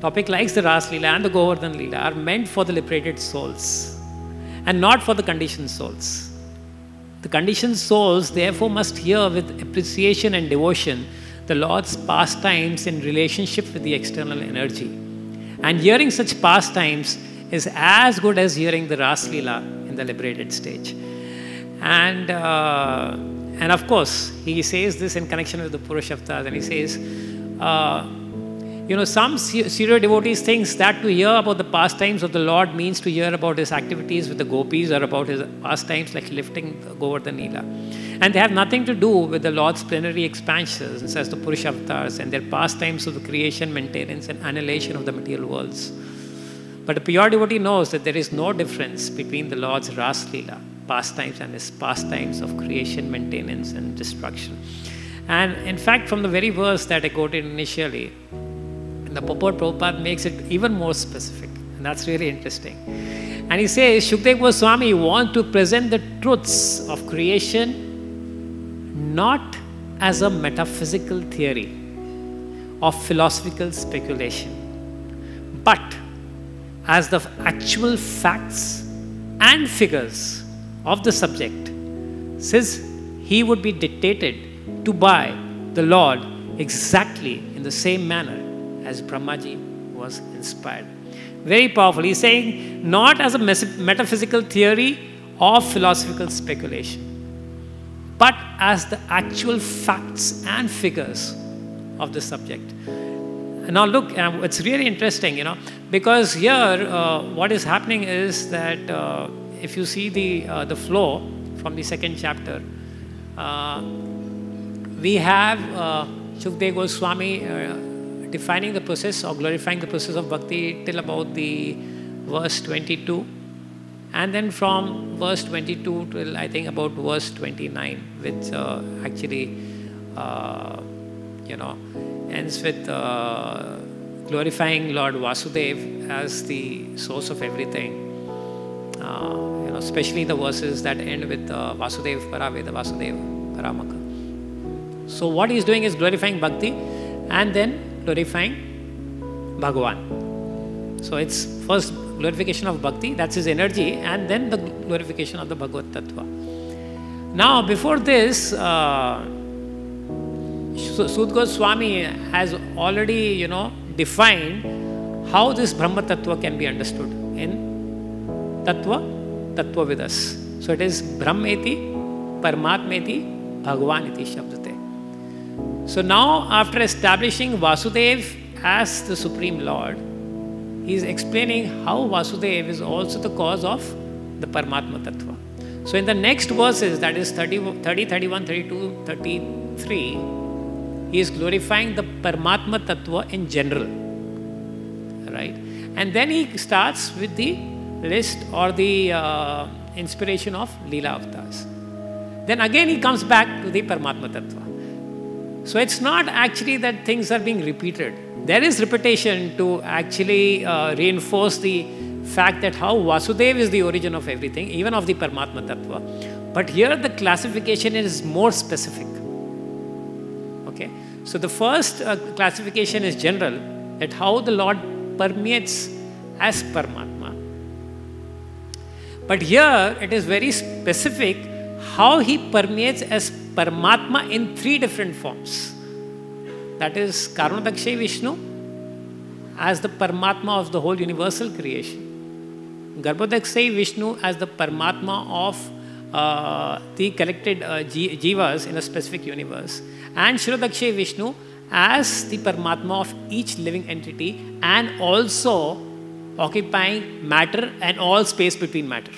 Topic like the Ras Leela and the Govardhan Leela are meant for the liberated souls and not for the conditioned souls. The conditioned souls therefore must hear with appreciation and devotion the Lord's pastimes in relationship with the external energy. And hearing such pastimes is as good as hearing the Ras Leela in the liberated stage. And, uh, and of course, he says this in connection with the Purusharthas, and he says, uh, you know, some serious devotees think that to hear about the pastimes of the Lord means to hear about his activities with the gopis or about his pastimes like lifting Govardhan Leela. And they have nothing to do with the Lord's plenary expansions as the Purusharthas and their pastimes of the creation, maintenance, and annihilation of the material worlds. But a pure devotee knows that there is no difference between the Lord's Ras Leela, pastimes, and his pastimes of creation, maintenance, and destruction. And in fact, from the very verse that I quoted initially, the purport Prabhupada makes it even more specific. And that's really interesting. And he says, Shukdev Goswami wants to present the truths of creation not as a metaphysical theory of philosophical speculation, but as the actual facts and figures of the subject, since he would be dictated to by the Lord exactly in the same manner as Brahmaji was inspired. Very powerful. He's saying not as a metaphysical theory or philosophical speculation, but as the actual facts and figures of the subject. Now, look, um, it's really interesting, you know, because here uh, what is happening is that uh, if you see the, uh, the flow from the second chapter, uh, we have uh, Shukdev Goswami uh, defining the process or glorifying the process of bhakti till about the verse 22. And then from verse 22 till I think about verse 29, which uh, actually, uh, you know, ends with uh, glorifying Lord Vasudev as the source of everything. Uh, you know, especially the verses that end with uh, Vasudev Paraveda Vasudev Paramaka. So what he's doing is glorifying bhakti and then glorifying Bhagavan. So it's first glorification of bhakti, that's his energy, and then the glorification of the Bhagavad Tattva. Now, before this, uh, Suta Goswami has already, you know, defined how this Brahma Tattva can be understood in Tattva, Tattva Vidas. So it is Brahmeti, Paramatmeti, Bhagavan iti Shabdyate. So now, after establishing Vasudev as the Supreme Lord, he is explaining how Vasudev is also the cause of the Paramatma Tattva. So, in the next verses, that is 30, 30 31, 32, 33, he is glorifying the Paramatma Tattva in general. Right? And then he starts with the list or the uh, inspiration of Leela avatars. Then again he comes back to the Paramatma Tattva. So it's not actually that things are being repeated. There is repetition to actually uh, reinforce the fact that how Vasudev is the origin of everything, even of the Paramatma Tattva. But here the classification is more specific. Okay? So the first uh, classification is general, that how the Lord permeates as Paramatma. But here it is very specific how he permeates as Paramatma in three different forms. That is Karanodakashayi Vishnu as the Paramatma of the whole universal creation. Garbhodakashayi Vishnu as the Paramatma of uh, the collected uh, jivas in a specific universe. And Kshirodakashayi Vishnu as the Paramatma of each living entity and also occupying matter and all space between matter.